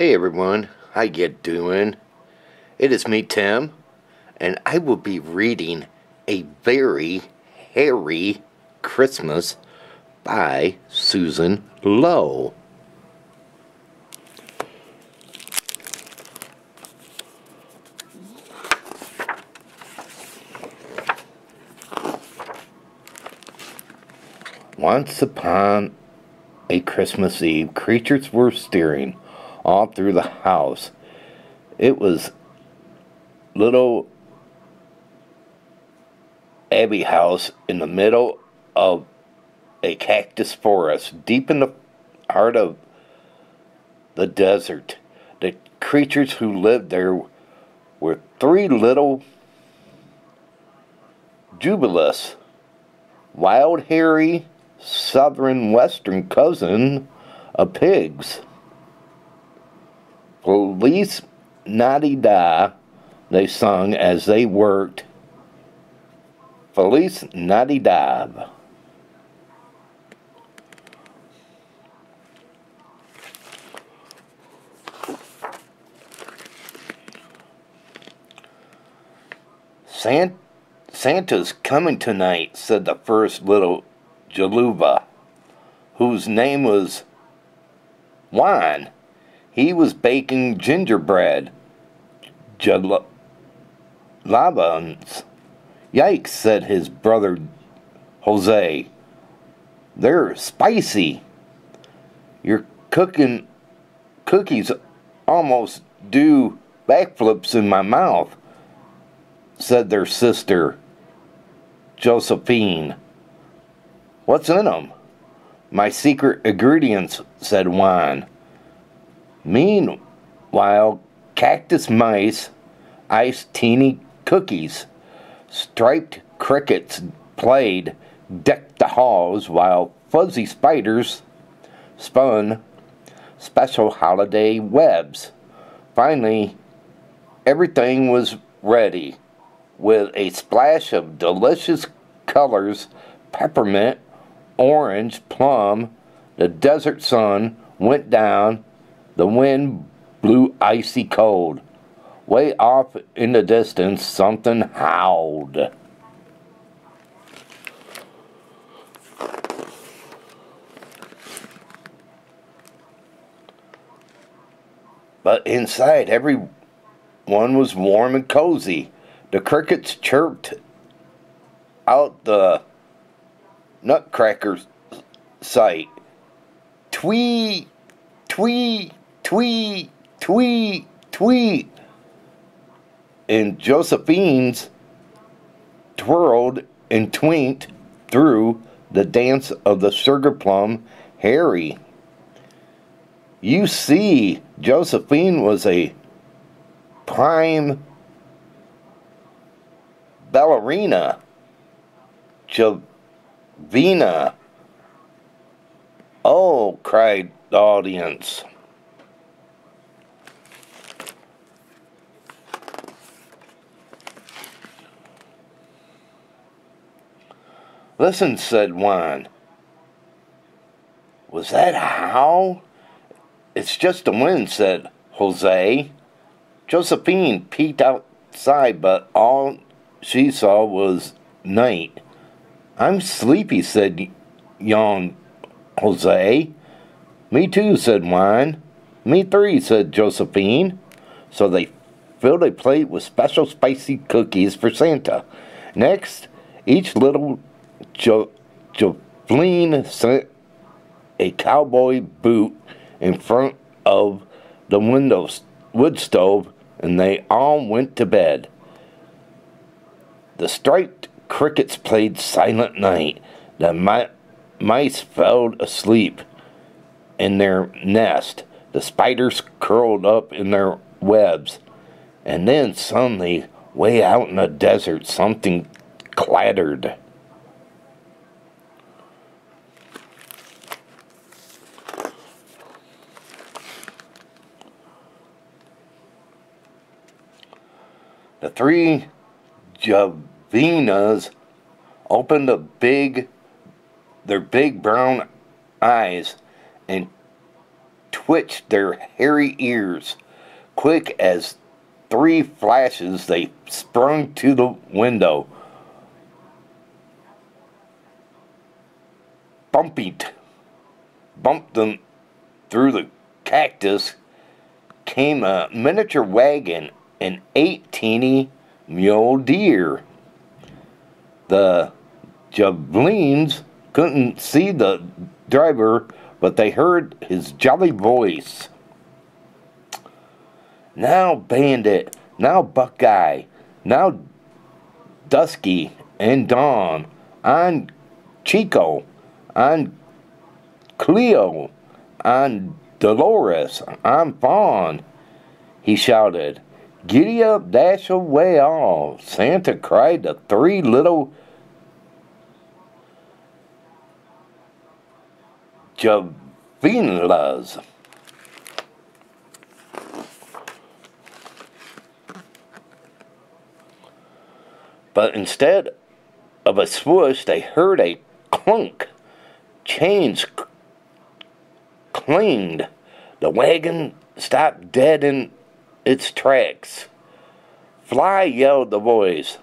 Hey everyone, how you doing? It is me, Tim, and I will be reading A Very Hairy Christmas by Susan Lowell. Once upon a Christmas Eve, creatures were steering all through the house. It was little Abbey house in the middle of a cactus forest, deep in the heart of the desert. The creatures who lived there were three little javelinas, wild, hairy, southern western cousin of pigs. Police Naughty Da, they sung as they worked. Feliz Navidad. Sant- Santa's coming tonight, said the first little javelina, whose name was Juan. He was baking gingerbread. javelinas. Yikes, said his brother Jose. They're spicy. You're cooking cookies almost do backflips in my mouth, said their sister, Josephine. What's in 'em? My secret ingredients, said Juan. Meanwhile, cactus mice iced teeny cookies. Striped crickets played, decked the halls, while fuzzy spiders spun special holiday webs. Finally, everything was ready with a splash of delicious colors peppermint, orange, plum. The desert sun went down the wind blew icy cold. Way off in the distance, something howled. But inside, everyone was warm and cozy. The crickets chirped out the nutcracker's sight. Twee, twee, tweet, tweet, tweet. And Josephine's twirled and twinked through the dance of the sugar plum Hairy. You see, Josephine was a prima ballerina. Jovina. Oh, cried the audience. Listen, said Juan. Was that how? It's just the wind, said Jose. Josephine peeked outside, but all she saw was night. I'm sleepy, said young Jose. Me too, said Juan. Me three, said Josephine. So they filled a plate with special spicy cookies for Santa. Next, each little jo- Jolene sent a cowboy boot in front of the window wood stove and they all went to bed. The striped crickets played silent night. The mi- mice fell asleep in their nest. The spiders curled up in their webs. And then suddenly, way out in the desert, something clattered. The three Javelinas opened a big, their big brown eyes and twitched their hairy ears. Quick as three flashes, they sprung to the window. Bumping, bumped them through the cactus came a miniature wagon eight teeny mule deer. The javelinas couldn't see the driver, but they heard his jolly voice. Now, Bandit, now, Buckeye, now, Dusky and Dawn, on Chico, on Cleo, on Dolores, I'm Fawn. He shouted, Giddy up, dash away all. Santa cried to three little Javelinas. But instead of a swoosh, they heard a clunk. Chains clanged. The wagon stopped dead in its tracks. Fly, yelled the voice.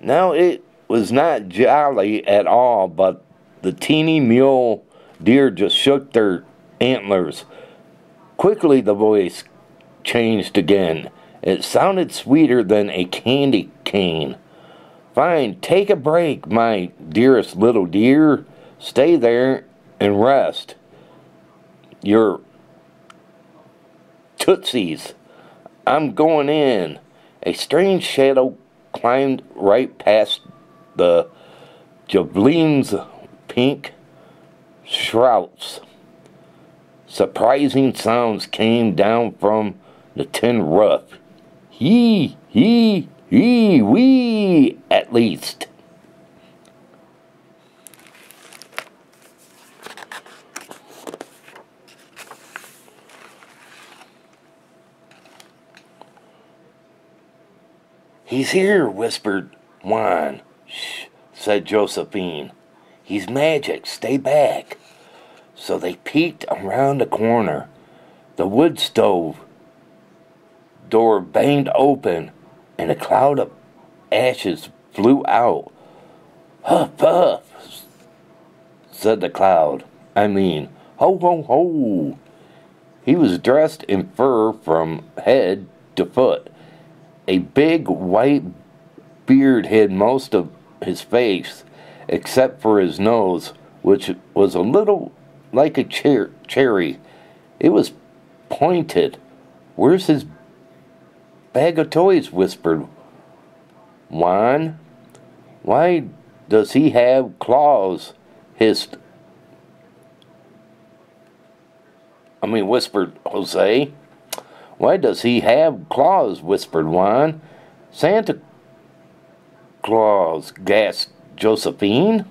Now it was not jolly at all, but the teeny mule deer just shook their antlers. Quickly the voice changed again. It sounded sweeter than a candy cane. Fine, take a break, my dearest little dear. Stay there and rest your tootsies. I'm going in. A strange shadow climbed right past the Javelina's pink shrouds. Surprising sounds came down from the tin roof. He, he, he, we, at least. He's here, whispered Juan. Shh, said Josephine. He's magic. Stay back. So they peeked around the corner. The wood stove door banged open, and a cloud of ashes flew out. Huff, puff, said the cloud. I mean, ho, ho, ho. He was dressed in fur from head to foot a big white beard hid most of his face, except for his nose, which was a little like a cher- cherry. It was pointed. Where's his bag of toys? whispered Juan. Why does he have claws? hissed. I mean, whispered Jose. Why does he have claws? whispered Juan. Santa Claus, gasped Josephine.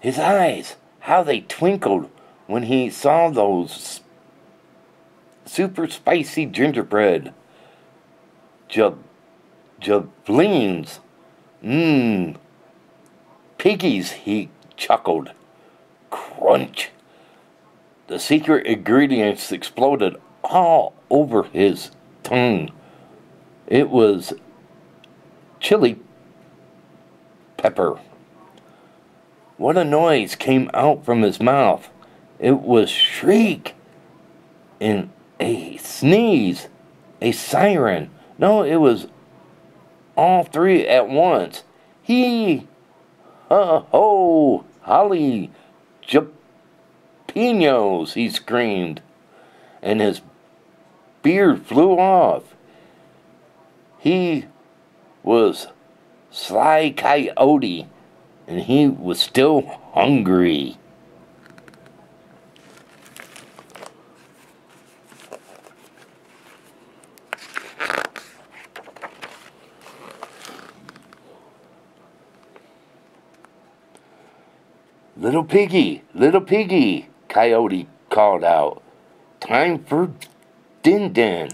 His eyes, how they twinkled when he saw those super spicy gingerbread javelinas. Mmm, Piggies, he chuckled. Crunch. The secret ingredients exploded all over his tongue. It was chili pepper. What a noise came out from his mouth. It was shriek and a sneeze, a siren. No, it was all three at once. He uh, ho, Holly jalapeños, he screamed, and his beard flew off. He was Sly Coyote, and he was still hungry. Little piggy, little piggy, Coyote called out. Time for din din.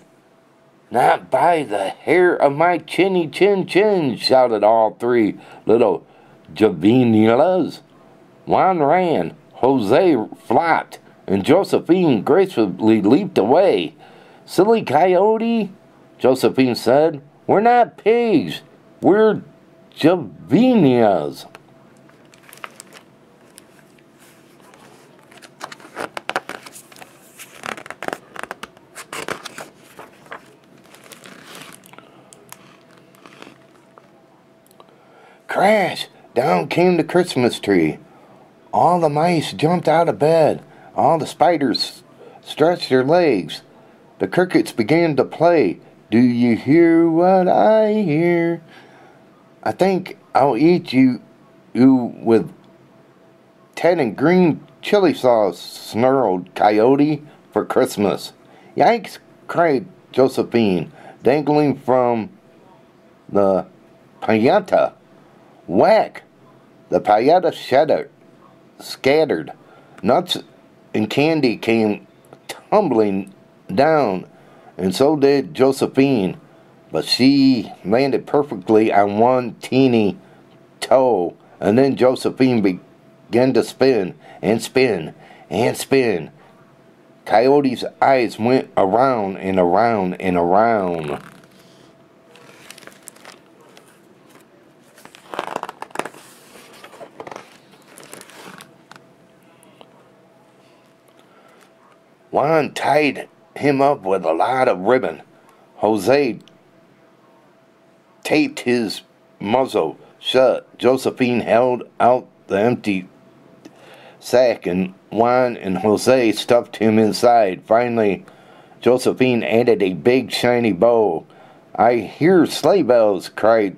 Not by the hair of my chinny chin chin, shouted all three little Javelinas. Juan ran, Jose flopped, and Josephine gracefully leaped away. Silly coyote, Josephine said, we're not pigs, we're Javelinas. Crash! Down came the Christmas tree. All the mice jumped out of bed. All the spiders stretched their legs. The crickets began to play. Do you hear what I hear? I think I'll eat you, you with Ted and green chili sauce, snarled Coyote, for Christmas. Yikes, cried Josephine, dangling from the piñata. Whack! The piñata shattered, scattered. Nuts and candy came tumbling down, and so did Josephine, but she landed perfectly on one teeny toe, and then Josephine began to spin and spin and spin. Coyote's eyes went around and around and around. Juan tied him up with a lot of ribbon. Jose taped his muzzle shut. Josephine held out the empty sack, and Juan and Jose stuffed him inside. Finally, Josephine added a big shiny bow. I hear sleigh bells, cried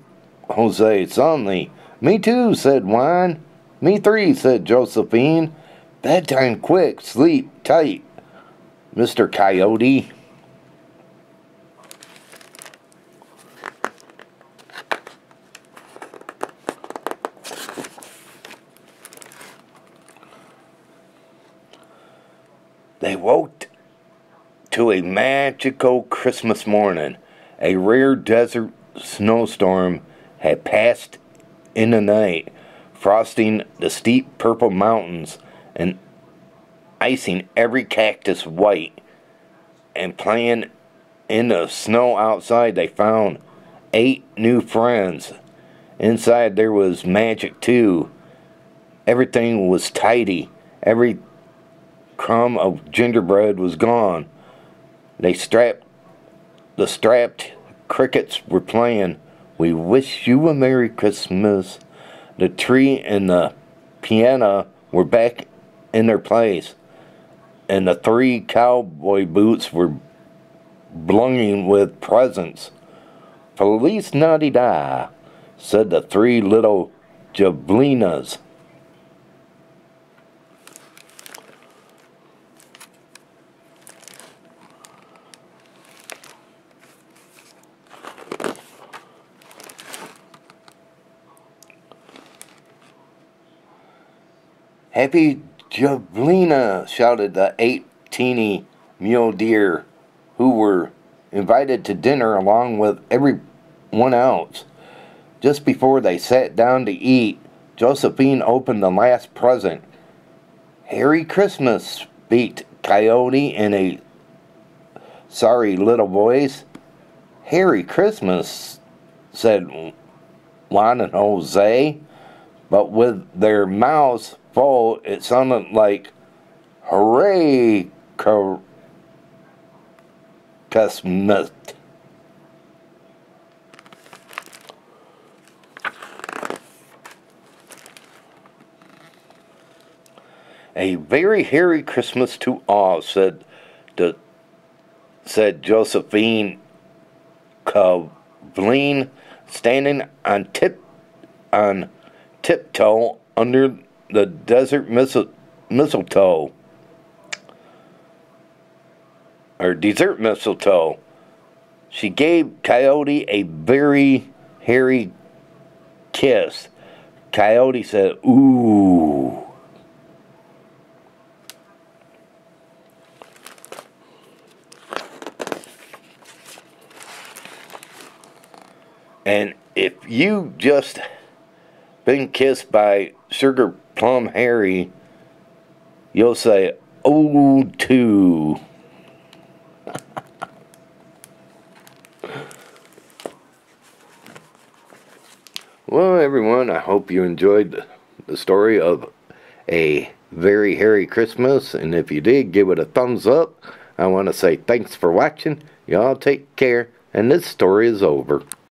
Jose suddenly. Me too, said Juan. Me three, said Josephine. Bedtime quick, sleep tight. Mr. Coyote. They woke to a magical Christmas morning. A rare desert snowstorm had passed in the night, frosting the steep purple mountains and icing every cactus white, and playing in the snow outside, they found eight new friends. Inside there was magic too. Everything was tidy. Every crumb of gingerbread was gone. They strapped the strapped crickets were playing. We wish you a Merry Christmas. The tree and the piano were back in their place and the three cowboy boots were blunging with presents. Feliz die, said the three little javelinas. Happy Jablina, shouted the eight teeny mule deer who were invited to dinner along with everyone else. Just before they sat down to eat, Josephine opened the last present. Hairy Christmas, beat Coyote in a sorry little voice. Hairy Christmas, said Juan and Jose, but with their mouths full, it sounded like hooray, Christmas. A very hairy Christmas to all, said the said Josephine Kavleen, standing on tip on tiptoe under the desert mistletoe or desert mistletoe. She gave Coyote a very hairy kiss. Coyote said, Ooh. And if you just been kissed by Sugar Plum Hairy, you'll say, oh, too. well, everyone, I hope you enjoyed the story of a very hairy Christmas. And if you did, give it a thumbs up. I want to say thanks for watching. Y'all take care. And this story is over.